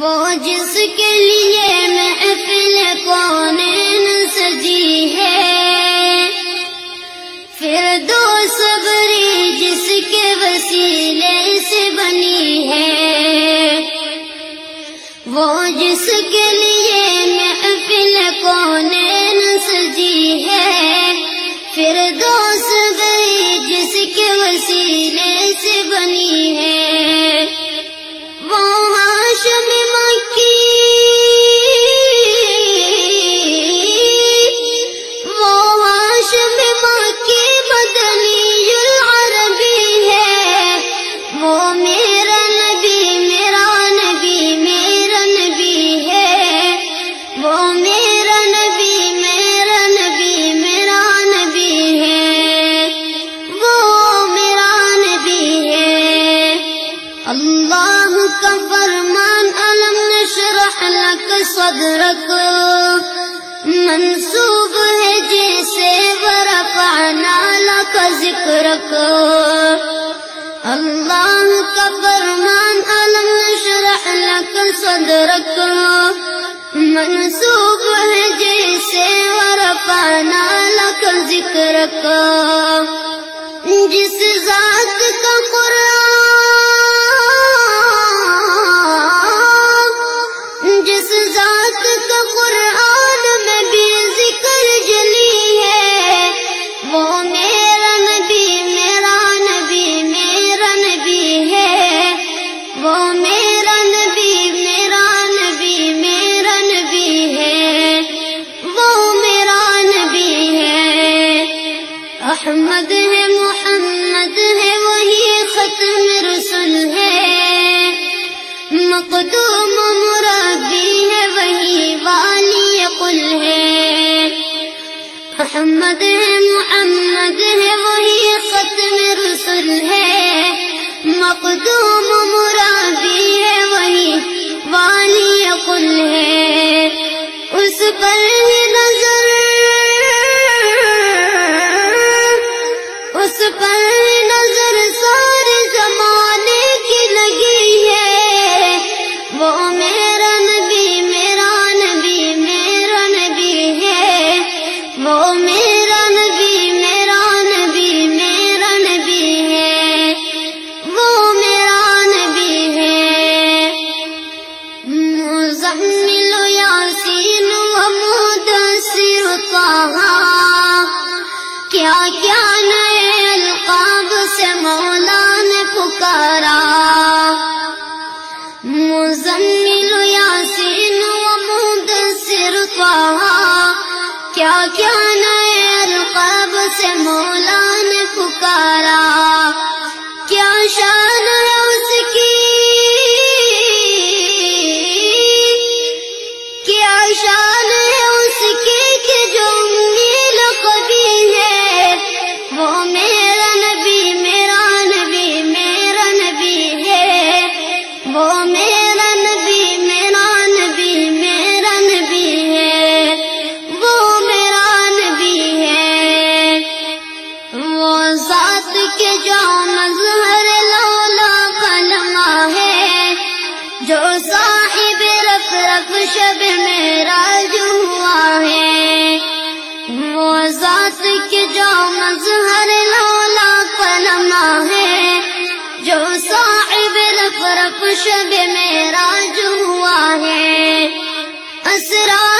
وہ جس کے لیے محفل کونین سجی ہے۔ پھر دو صبری جس کے وسیلے سے بنی ہے۔ وہ جس کے لیے محفل کونین سجی ہے۔ پھر دو صبری جس کے وسیلے سے بنی میرا نبی میرا نبی میرا نبی ہے۔ وہ میرا نبی میرا نبی میرا نبی ہے۔ وہ میرا نبی ہے۔ اللہ کا فرمان، علم نشرح لك صدرك منصوب ہے جیسے ورفعنا لك ذکرك اللہ کا فرمان علم نشرح لك صدرك منصوب ہے جیسے ورفعنا لك ذکرك جس ذات کا قرآن احمد ہے، محمد ہے، وہی ختم رسول ہے۔ مقدوم مربی ہے، وہی والی قل ہے۔ احمد ہے، محمد ہے، وہی ختم رسول ہے۔ مقدوم مرابی ہے، وہی والی قل ہے۔ اس پر پر نظر سارے زمانے کی لگی ہے۔ وہ میرا نبی میرا نبی میرا نبی ہے۔ وہ میرا نبی میرا نبی میرا نبی ہے۔ وہ میرا نبی ہے۔ مزمل یاسین و مدثر طه کیا کیا شب شب میرا جو ہوا ہے، وہ ذات کے جو مظہر لولا پلما ہے، جو صاحب رف رف شب میرا جو ہوا ہے۔ اسرار